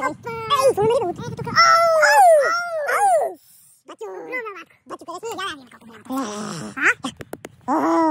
Ay, subiendo que me gusta. ¡Oh! ¡Oh! ¡Oh! ¡Bachu! No, no, Bachu. Bachu, ¿quieres ir? Ya, mira, copa. ¡Ah! ¡Oh!